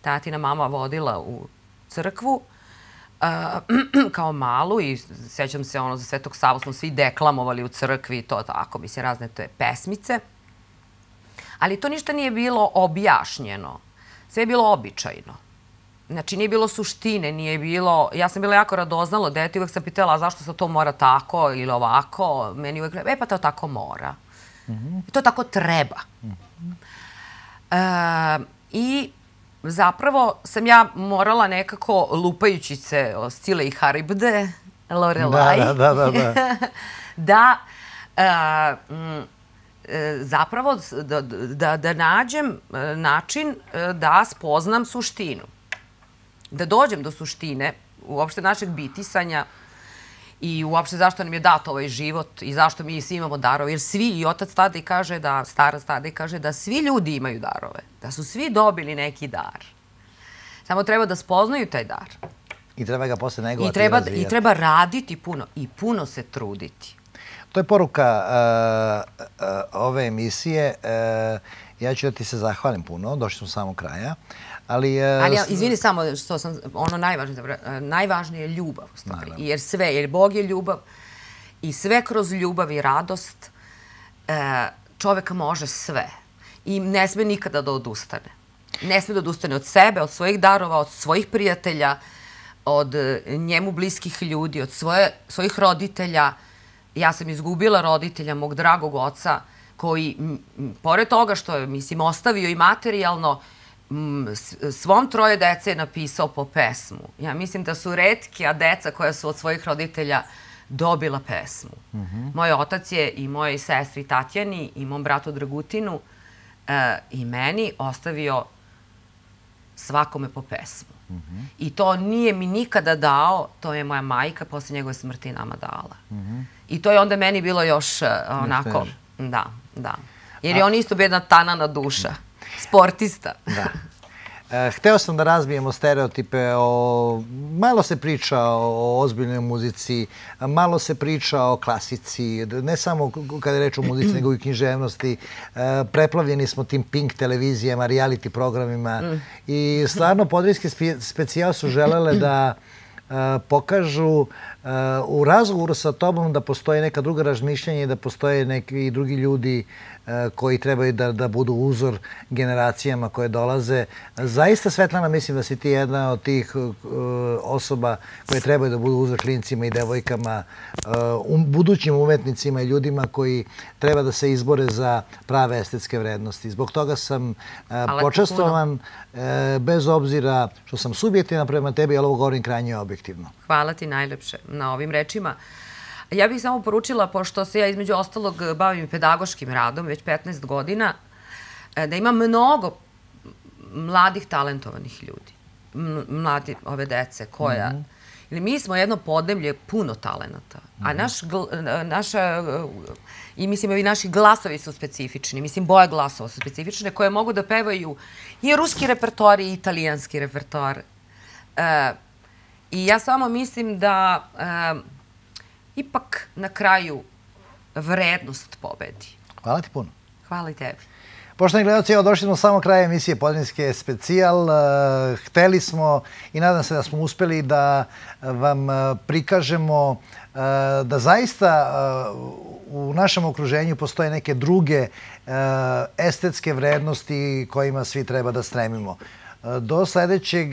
tatina mama vodila u crkvu kao malu i sećam se ono za Svetog Savu smo svi deklamovali u crkvi i to tako, mislim, razne te pesmice. Ali to ništa nije bilo objašnjeno. Sve je bilo običajno. Znači, nije bilo suštine, nije bilo... Ja sam bila jako radoznalo dete, uvek sam pitala zašto se to mora tako ili ovako. Meni uvek e pa to tako mora. Mm -hmm. To tako treba. Mm -hmm. e, I zapravo sam ja morala nekako, lupajući se o Scile i Haribde, Lorelai, da, da, da, da. da uh, m, zapravo da, da, da nađem način da spoznam suštinu. Da dođem do suštine uopšte našeg bitisanja i uopšte zašto nam je dat ovaj život i zašto mi svi imamo darove. Jer svi, i otac tada i kaže da, stara tada i kaže da svi ljudi imaju darove. Da su svi dobili neki dar. Samo treba da spoznaju taj dar. I treba ga posle negovati I treba, i razvijati. I treba raditi puno i puno se truditi. To je poruka uh, uh, ove emisije. Uh, ja ću da ti se zahvalim puno, došli smo samo kraja. Ali, uh, Ali ja, izvini samo što sam, ono najvažnije, uh, najvažnije je ljubav u stvari. Naravno. Jer sve, jer Bog je ljubav i sve kroz ljubav i radost uh, čovek može sve. I ne sme nikada da odustane. Ne sme da odustane od sebe, od svojih darova, od svojih prijatelja, od njemu bliskih ljudi, od svoje, svojih roditelja. Ja sam izgubila roditelja, mog dragog oca, koji, m, pored toga što je, mislim, ostavio i materijalno, m, svom troje dece je napisao po pesmu. Ja mislim da su redkija deca koja su od svojih roditelja dobila pesmu. Mm -hmm. Moj otac je i mojoj sestri Tatjani i mom bratu Dragutinu e, i meni ostavio svakome po pesmu. Mm -hmm. I to nije mi nikada dao, to je moja majka posle njegove smrti nama dala. Mm -hmm. I to je onda meni bilo još uh, onako, da, da. Jer je on isto jedna tanana duša, sportista. Da. E, hteo sam da razbijemo stereotipe o... Malo se priča o ozbiljnoj muzici, malo se priča o klasici, ne samo kada je reč o muzici, nego i književnosti. E, preplavljeni smo tim pink televizijama, reality programima i stvarno podrijske specijal su želele da e, pokažu u razgovoru sa tobom da postoje neka druga razmišljanja i da postoje neki drugi ljudi koji trebaju da, da budu uzor generacijama koje dolaze. Zaista, Svetlana, mislim da si ti jedna od tih osoba koje trebaju da budu uzor klincima i devojkama, um, budućim umetnicima i ljudima koji treba da se izbore za prave estetske vrednosti. Zbog toga sam počastovan, bez obzira što sam subjektivna prema tebi, ali ovo govorim krajnje objektivno. Hvala ti najlepše na ovim rečima. Ja bih samo poručila, pošto se ja između ostalog bavim pedagoškim radom već 15 godina, da ima mnogo mladih talentovanih ljudi, mladi ove dece koja... Mm -hmm. Ili mi smo jedno podneblje puno talenata, a mhm. naš, naša, i mislim i naši glasovi su specifični, mislim boje glasova su specifične, koje mogu da pevaju i ruski repertoar i italijanski repertoar. E, I ja samo mislim da e, ipak na kraju vrednost pobedi. Hvala ti puno. Hvala i tebi. Poštovani gledalci, evo došli smo samo kraja emisije Podrinske specijal. Eh, hteli smo i nadam se da smo uspeli da vam eh, prikažemo eh, da zaista u našem okruženju postoje neke druge estetske vrednosti kojima svi treba da stremimo. Do sledećeg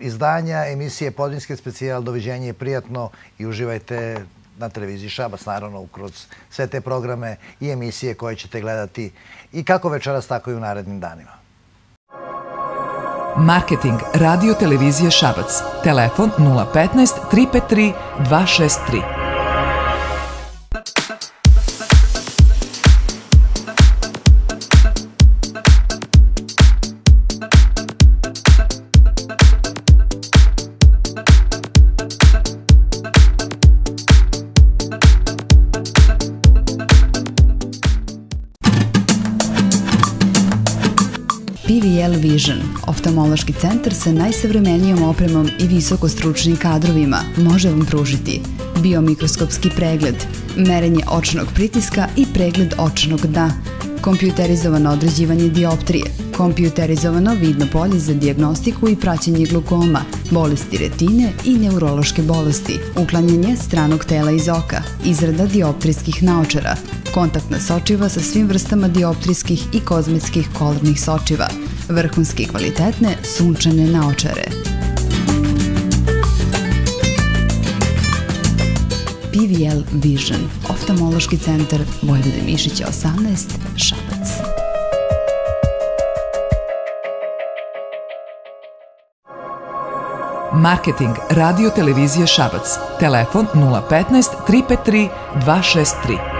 izdanja emisije Podrinske specijal. Doviđenje je prijatno i uživajte na televiziji Šabac, naravno, kroz sve te programe i emisije koje ćete gledati i kako večeras, tako i u narednim danima. Marketing Radio Televizije Šabac. Telefon 015 353 263. PVL Vision, oftalmološki centar sa najsavremenijom opremom i visoko stručnim kadrovima, može vam pružiti biomikroskopski pregled, merenje očnog pritiska i pregled očnog dna, kompjuterizovano određivanje dioptrije, kompjuterizovano vidno polje za diagnostiku i praćenje glukoma, bolesti retine i neurološke bolesti, uklanjanje stranog tela iz oka, izrada dioptrijskih naočara, kontaktna sočiva sa svim vrstama dioptrijskih i kozmetskih kolornih sočiva, vrhunski kvalitetne sunčane naočare. PVL Vision, oftalmološki centar Vojvode Mišića 18, Šabac. Marketing Radio Televizije Šabac. Telefon 015 353 263.